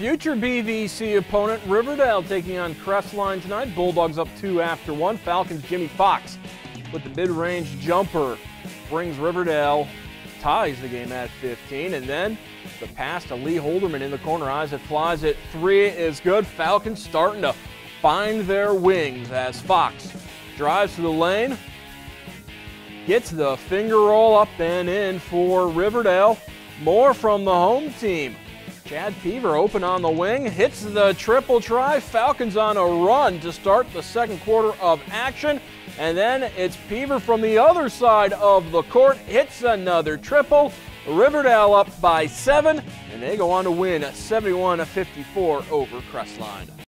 Future BVC opponent Riverdale taking on Crestline tonight. Bulldogs up two after one. Falcons Jimmy Fox with the mid-range jumper brings Riverdale, ties the game at 15, and then the pass to Lee Holderman in the corner. It flies it. Three is good. Falcons starting to find their wings as Fox drives to the lane, gets the finger roll up and in for Riverdale. More from the home team. Chad Peaver open on the wing, hits the triple try. Falcons on a run to start the second quarter of action. And then it's Peaver from the other side of the court, hits another triple. Riverdale up by seven, and they go on to win 71 54 over Crestline.